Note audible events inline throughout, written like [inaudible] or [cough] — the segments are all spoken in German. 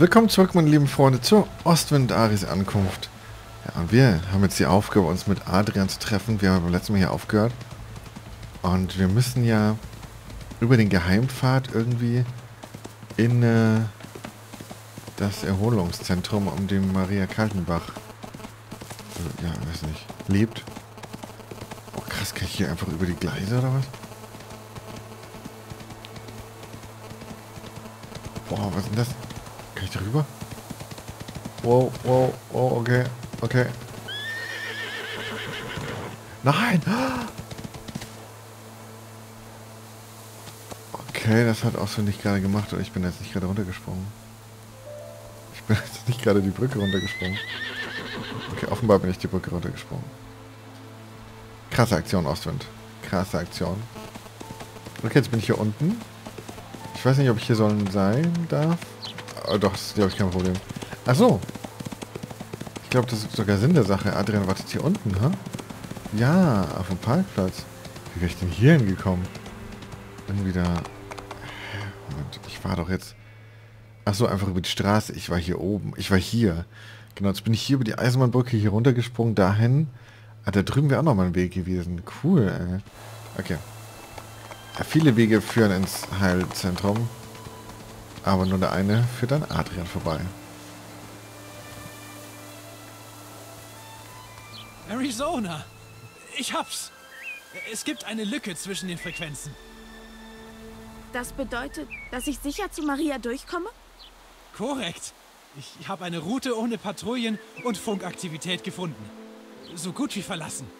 Willkommen zurück, meine lieben Freunde, zur Ostwind Aris Ankunft. Ja, wir haben jetzt die Aufgabe, uns mit Adrian zu treffen. Wir haben beim letzten Mal hier aufgehört. Und wir müssen ja über den Geheimpfad irgendwie in äh, das Erholungszentrum, um dem Maria Kaltenbach, äh, ja, weiß nicht, lebt. Oh krass, kann ich hier einfach über die Gleise oder was? Boah, was ist denn das? Kann ich darüber? Wow, wow, wow, okay, okay. Nein! Okay, das hat nicht gerade gemacht und ich bin jetzt nicht gerade runtergesprungen. Ich bin jetzt nicht gerade die Brücke runtergesprungen. Okay, offenbar bin ich die Brücke runtergesprungen. Krasse Aktion, Ostwind. Krasse Aktion. Okay, jetzt bin ich hier unten. Ich weiß nicht, ob ich hier sollen sein darf. Oh, doch, das ist, glaube ich, kein Problem. Ach so. Ich glaube, das ist sogar Sinn der Sache. Adrian wartet hier unten, ha? Ja, auf dem Parkplatz. Wie bin ich denn hier hingekommen? Irgendwie da... Moment, ich war doch jetzt... Ach so, einfach über die Straße. Ich war hier oben. Ich war hier. Genau, jetzt bin ich hier über die Eisenbahnbrücke hier runtergesprungen, dahin. Ah, da drüben wäre auch nochmal ein Weg gewesen. Cool, ey. Okay. Ja, viele Wege führen ins Heilzentrum. Aber nur der eine führt an Adrian vorbei. Arizona! Ich hab's! Es gibt eine Lücke zwischen den Frequenzen. Das bedeutet, dass ich sicher zu Maria durchkomme? Korrekt. Ich habe eine Route ohne Patrouillen und Funkaktivität gefunden. So gut wie verlassen.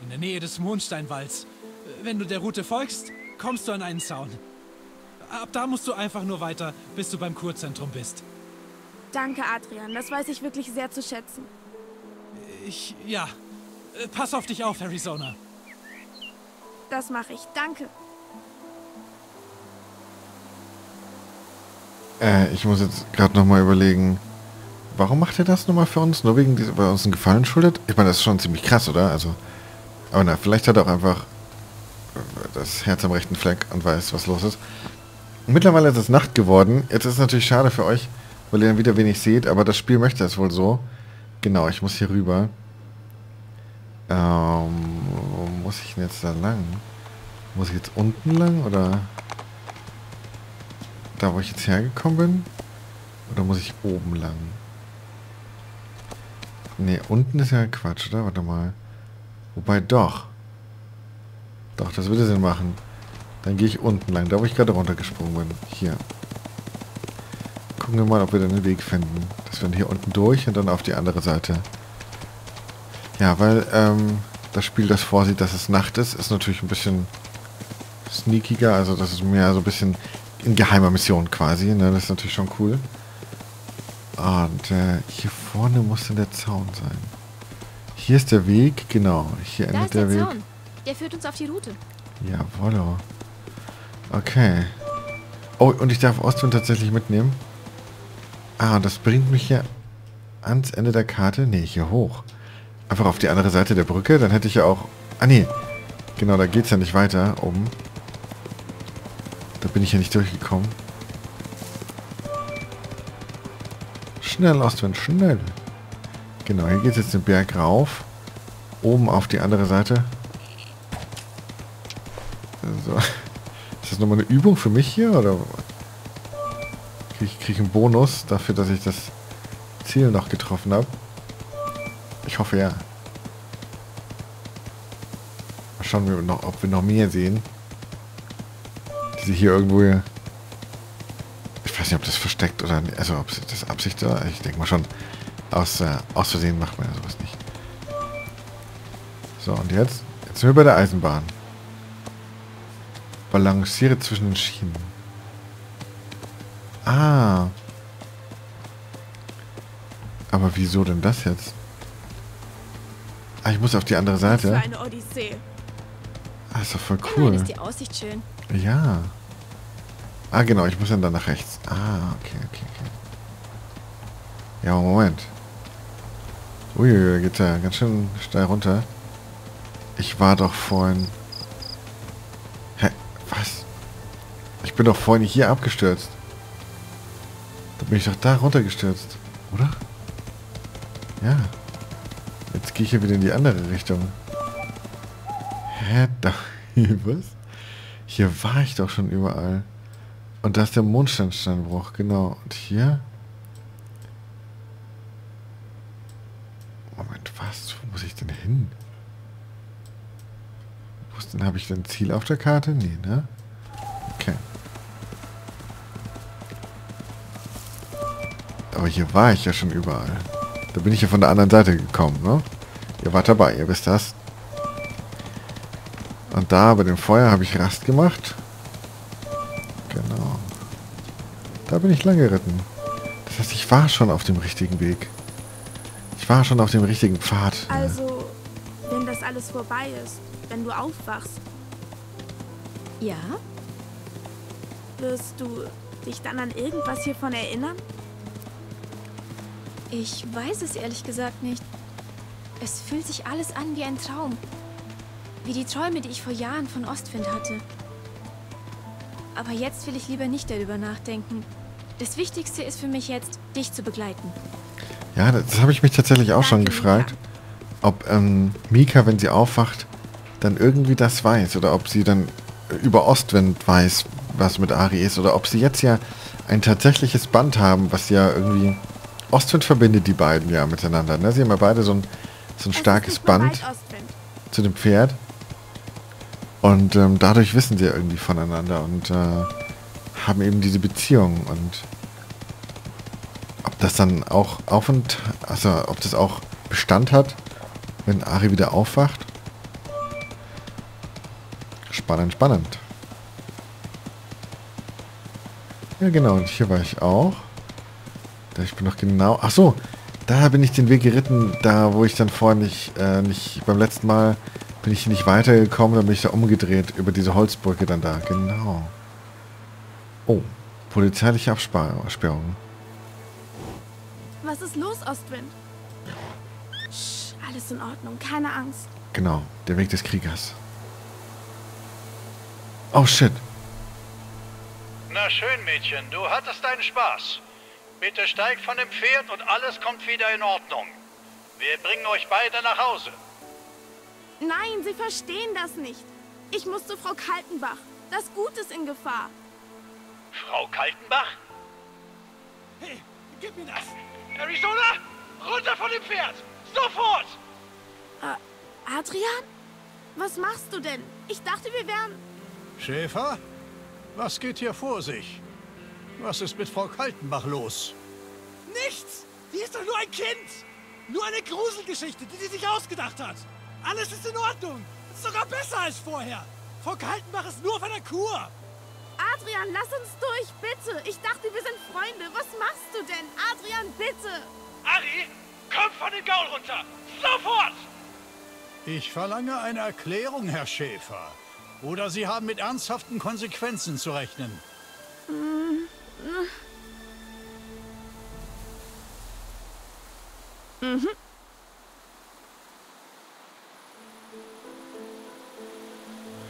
In der Nähe des Mondsteinwalds. Wenn du der Route folgst, kommst du an einen Zaun. Ab da musst du einfach nur weiter, bis du beim Kurzentrum bist. Danke, Adrian. Das weiß ich wirklich sehr zu schätzen. Ich, ja. Äh, Pass auf dich auf, Arizona. Das mache ich. Danke. Äh, ich muss jetzt gerade nochmal überlegen, warum macht er das nochmal für uns? Nur wegen dieser, weil er uns einen Gefallen schuldet? Ich meine, das ist schon ziemlich krass, oder? Also, aber na, vielleicht hat er auch einfach äh, das Herz am rechten Fleck und weiß, was los ist. Mittlerweile ist es Nacht geworden. Jetzt ist es natürlich schade für euch, weil ihr dann wieder wenig seht, aber das Spiel möchte es wohl so. Genau, ich muss hier rüber. Ähm, wo muss ich denn jetzt da lang? Muss ich jetzt unten lang oder da, wo ich jetzt hergekommen bin? Oder muss ich oben lang? Ne, unten ist ja Quatsch, oder? Warte mal. Wobei doch. Doch, das würde Sinn machen. Dann gehe ich unten lang, da wo ich gerade runtergesprungen bin. Hier. Gucken wir mal, ob wir dann einen Weg finden. Dass wir dann hier unten durch und dann auf die andere Seite. Ja, weil ähm, das Spiel, das vorsieht, dass es Nacht ist, ist natürlich ein bisschen sneakiger. Also das ist mehr so ein bisschen in geheimer Mission quasi. Ne? Das ist natürlich schon cool. Und äh, hier vorne muss dann der Zaun sein. Hier ist der Weg, genau. Hier Da endet der, der Weg. Zaun. Der führt uns auf die Route. Jawollo. Okay. Oh, und ich darf Ostwind tatsächlich mitnehmen. Ah, das bringt mich hier ans Ende der Karte. Nee, hier hoch. Einfach auf die andere Seite der Brücke. Dann hätte ich ja auch... Ah, nee. Genau, da geht's ja nicht weiter oben. Da bin ich ja nicht durchgekommen. Schnell, Ostwind, schnell. Genau, hier geht's jetzt den Berg rauf. Oben auf die andere Seite. So. Das nochmal eine Übung für mich hier? Oder kriege ich krieg einen Bonus dafür, dass ich das Ziel noch getroffen habe? Ich hoffe ja. Mal schauen, wir noch, ob wir noch mehr sehen. Die hier irgendwo... Ich weiß nicht, ob das versteckt oder nicht. Also, ob das Absicht war. Ich denke mal schon. Aus, äh, aus Versehen macht man ja sowas nicht. So, und jetzt? Jetzt sind wir bei der Eisenbahn. Balanciere zwischen den Schienen. Ah. Aber wieso denn das jetzt? Ah, ich muss auf die andere Seite. eine Odyssee. Ah, ist doch voll Immerhin cool. ist die Aussicht schön. Ja. Ah, genau, ich muss dann da nach rechts. Ah, okay, okay, okay. Ja, Moment. Uiuiui, geht ja ganz schön steil runter. Ich war doch vorhin... Ich bin doch vorhin hier abgestürzt. Da bin ich doch da runtergestürzt, oder? Ja. Jetzt gehe ich hier wieder in die andere Richtung. Hä? Da, [laughs] was? Hier war ich doch schon überall. Und da ist der Mondsteinsteinbruch, genau. Und hier? Moment, was? Wo muss ich denn hin? Wo ist denn, habe ich denn Ziel auf der Karte? Nee, ne? Aber hier war ich ja schon überall. Da bin ich ja von der anderen Seite gekommen, ne? Ihr wart dabei, ihr wisst das. Und da bei dem Feuer habe ich Rast gemacht. Genau. Da bin ich lang geritten. Das heißt, ich war schon auf dem richtigen Weg. Ich war schon auf dem richtigen Pfad. Also, wenn das alles vorbei ist, wenn du aufwachst, Ja? wirst du dich dann an irgendwas hiervon erinnern? Ich weiß es ehrlich gesagt nicht. Es fühlt sich alles an wie ein Traum. Wie die Träume, die ich vor Jahren von Ostwind hatte. Aber jetzt will ich lieber nicht darüber nachdenken. Das Wichtigste ist für mich jetzt, dich zu begleiten. Ja, das habe ich mich tatsächlich auch schon Danke, gefragt. Mika. Ob ähm, Mika, wenn sie aufwacht, dann irgendwie das weiß. Oder ob sie dann über Ostwind weiß, was mit Ari ist. Oder ob sie jetzt ja ein tatsächliches Band haben, was ja irgendwie... Ostwind verbindet die beiden ja miteinander. Ne? Sie haben ja beide so ein, so ein Es starkes Band zu dem Pferd. Und ähm, dadurch wissen sie ja irgendwie voneinander und äh, haben eben diese Beziehung. Und ob das dann auch auf und also ob das auch Bestand hat, wenn Ari wieder aufwacht. Spannend, spannend. Ja genau, und hier war ich auch. Da ich bin noch genau. Ach so, da bin ich den Weg geritten, da wo ich dann vorher nicht, äh, nicht beim letzten Mal bin ich nicht weitergekommen, dann bin ich da umgedreht über diese Holzbrücke dann da. Genau. Oh, polizeiliche Absperrung. Was ist los, Ostwind? Sch, alles in Ordnung, keine Angst. Genau, der Weg des Kriegers. Oh shit. Na schön, Mädchen, du hattest deinen Spaß. Bitte steig von dem Pferd und alles kommt wieder in Ordnung. Wir bringen euch beide nach Hause. Nein, Sie verstehen das nicht. Ich muss zu Frau Kaltenbach. Das Gut ist in Gefahr. Frau Kaltenbach? Hey, gib mir das! Arizona, runter von dem Pferd! Sofort! Äh, Adrian? Was machst du denn? Ich dachte, wir wären... Schäfer? Was geht hier vor sich? Was ist mit Frau Kaltenbach los? Nichts! Die ist doch nur ein Kind! Nur eine Gruselgeschichte, die sie sich ausgedacht hat! Alles ist in Ordnung! Ist sogar besser als vorher! Frau Kaltenbach ist nur auf einer Kur! Adrian, lass uns durch, bitte. Ich dachte, wir sind Freunde. Was machst du denn? Adrian, bitte. Ari, komm von dem Gaul runter! Sofort! Ich verlange eine Erklärung, Herr Schäfer. Oder Sie haben mit ernsthaften Konsequenzen zu rechnen.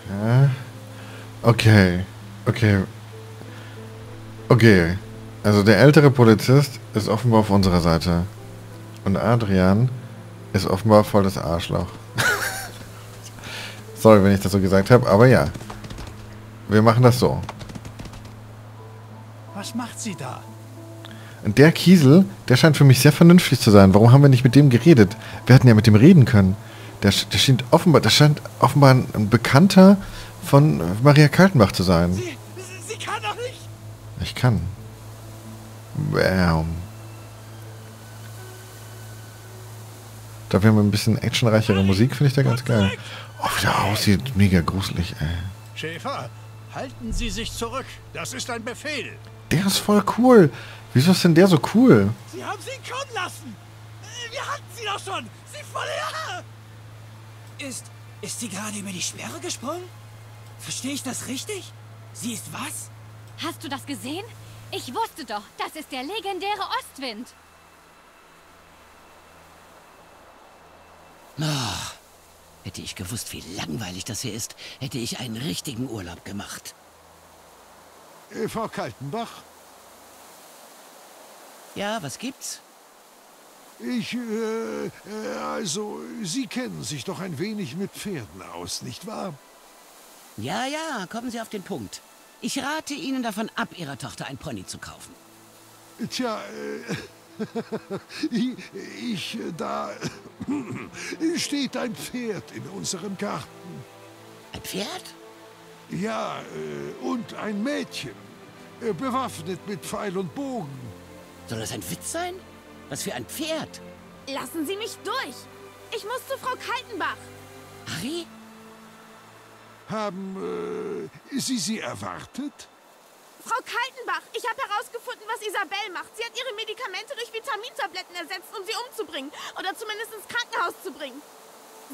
Ja. Okay. Okay. Okay. Also der ältere Polizist ist offenbar auf unserer Seite. Und Adrian ist offenbar voll das Arschloch. [laughs] Sorry, wenn ich das so gesagt habe, aber ja. Wir machen das so. Was macht sie da? Und der Kiesel, der scheint für mich sehr vernünftig zu sein. Warum haben wir nicht mit dem geredet? Wir hätten ja mit dem reden können. Der, der scheint offenbar, der scheint offenbar ein, Bekannter von Maria Kaltenbach zu sein. Sie, sie, sie kann doch nicht! Ich kann. Bam. Dafür haben wir ein bisschen actionreichere Musik, finde ich da ganz geil. Oh, wie der aussieht, mega gruselig, ey. Schäfer, halten Sie sich zurück. Das ist ein Befehl. Der ist voll cool. Wieso ist denn der so cool? Sie haben sie kommen lassen! Wir hatten sie doch schon! Sie voll ja! Ist. Ist sie gerade über die Sperre gesprungen? Verstehe ich das richtig? Sie ist was? Hast du das gesehen? Ich wusste doch, das ist der legendäre Ostwind. Ach, hätte ich gewusst, wie langweilig das hier ist, hätte ich einen richtigen Urlaub gemacht. Äh, Frau Kaltenbach? Ja, was gibt's? Ich, äh, äh, also, Sie kennen sich doch ein wenig mit Pferden aus, nicht wahr? Ja, ja, kommen Sie auf den Punkt. Ich rate Ihnen davon ab, Ihrer Tochter ein Pony zu kaufen. Tja, äh, [laughs] ich, ich, da [clears throat] steht ein Pferd in unserem Garten. Ein Pferd? Ja, äh, und ein Mädchen, äh, bewaffnet mit Pfeil und Bogen. Soll das ein Witz sein? Was für ein Pferd? Lassen Sie mich durch. Ich muss zu Frau Kaltenbach. Harry? Haben äh, Sie sie erwartet? Frau Kaltenbach, ich habe herausgefunden, was Isabel macht. Sie hat ihre Medikamente durch Vitamintabletten ersetzt, um sie umzubringen. Oder zumindest ins Krankenhaus zu bringen.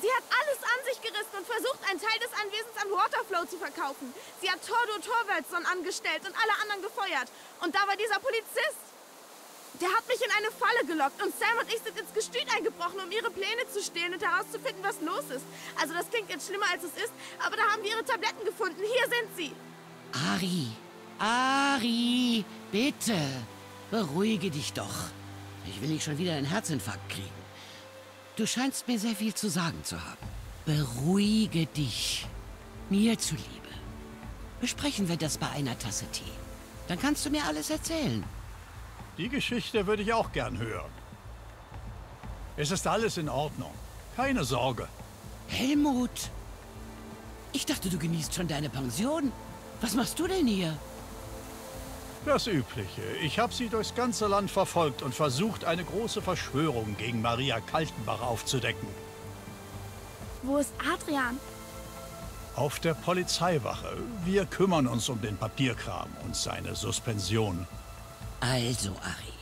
Sie hat alles an sich gerissen und versucht, einen Teil des Anwesens an Waterflow zu verkaufen. Sie hat Tordo Torvaldsson angestellt und alle anderen gefeuert. Und da war dieser Polizist. Der hat mich in eine Falle gelockt und Sam und ich sind ins Gestüt eingebrochen, um ihre Pläne zu stehlen und herauszufinden, was los ist. Also das klingt jetzt schlimmer, als es ist, aber da haben wir ihre Tabletten gefunden. Hier sind sie. Ari, Ari, bitte, beruhige dich doch. Ich will nicht schon wieder einen Herzinfarkt kriegen. Du scheinst mir sehr viel zu sagen zu haben. Beruhige dich. Mir zuliebe. Besprechen wir das bei einer Tasse Tee. Dann kannst du mir alles erzählen. Die Geschichte würde ich auch gern hören. Es ist alles in Ordnung. Keine Sorge. Helmut! Ich dachte, du genießt schon deine Pension. Was machst du denn hier? Das Übliche. Ich habe sie durchs ganze Land verfolgt und versucht, eine große Verschwörung gegen Maria Kaltenbach aufzudecken. Wo ist Adrian? Auf der Polizeiwache. Wir kümmern uns um den Papierkram und seine Suspension. Also, Ari,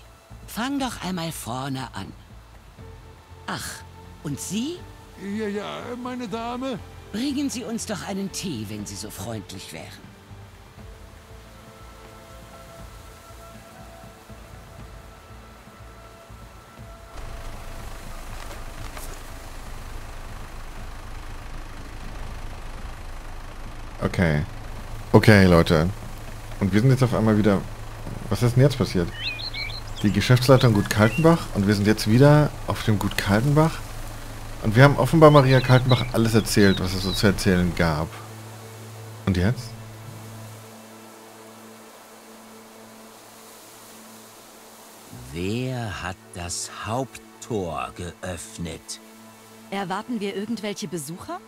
fang doch einmal vorne an. Ach, und Sie? Ja, ja, meine Dame. Bringen Sie uns doch einen Tee, wenn Sie so freundlich wären. Okay. Okay, Leute. Und wir sind jetzt auf einmal wieder... Was ist denn jetzt passiert? Die Geschäftsleitung Gut Kaltenbach und wir sind jetzt wieder auf dem Gut Kaltenbach. Und wir haben offenbar Maria Kaltenbach alles erzählt, was es so zu erzählen gab. Und jetzt? Wer hat das Haupttor geöffnet? Erwarten wir irgendwelche Besucher?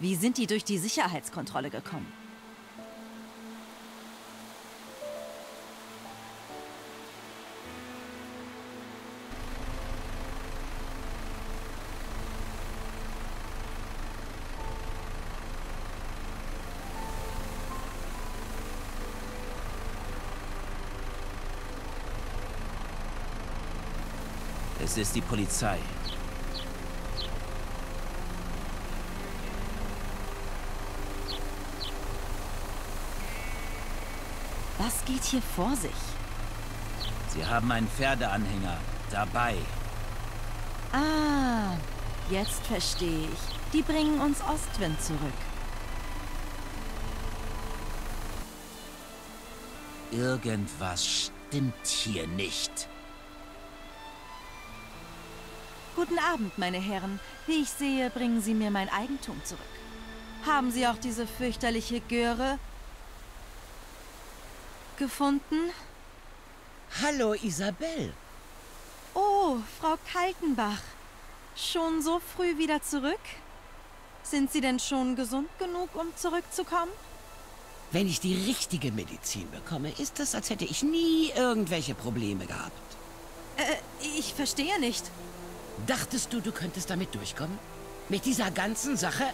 Wie sind die durch die Sicherheitskontrolle gekommen? Es ist die Polizei. Was geht hier vor sich? Sie haben einen Pferdeanhänger dabei. Ah, jetzt verstehe ich. Die bringen uns Ostwind zurück. Irgendwas stimmt hier nicht. Guten Abend, meine Herren. Wie ich sehe, bringen Sie mir mein Eigentum zurück. Haben Sie auch diese fürchterliche Göre gefunden? Hallo, Isabel. Oh, Frau Kaltenbach. Schon so früh wieder zurück? Sind Sie denn schon gesund genug, um zurückzukommen? Wenn ich die richtige Medizin bekomme, ist es, als hätte ich nie irgendwelche Probleme gehabt. Äh, ich verstehe nicht. Dachtest du, du könntest damit durchkommen? Mit dieser ganzen Sache?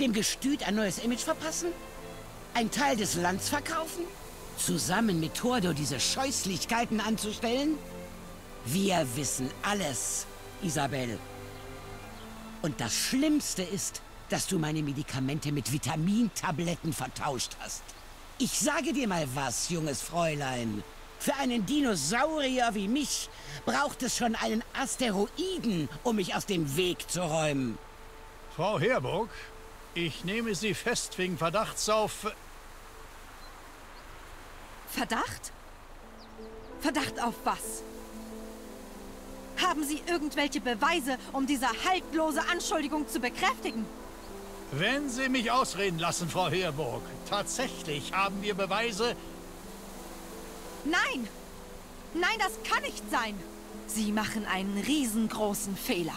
Dem Gestüt ein neues Image verpassen? Ein Teil des Lands verkaufen? Zusammen mit Tordo diese Scheußlichkeiten anzustellen? Wir wissen alles, Isabel. Und das Schlimmste ist, dass du meine Medikamente mit Vitamintabletten vertauscht hast. Ich sage dir mal was, junges Fräulein. Für einen Dinosaurier wie mich braucht es schon einen Asteroiden, um mich aus dem Weg zu räumen. Frau Herburg, ich nehme Sie fest wegen Verdachts auf... Verdacht? Verdacht auf was? Haben Sie irgendwelche Beweise, um diese haltlose Anschuldigung zu bekräftigen? Wenn Sie mich ausreden lassen, Frau Heerburg. Tatsächlich haben wir Beweise. Nein! Nein, das kann nicht sein! Sie machen einen riesengroßen Fehler.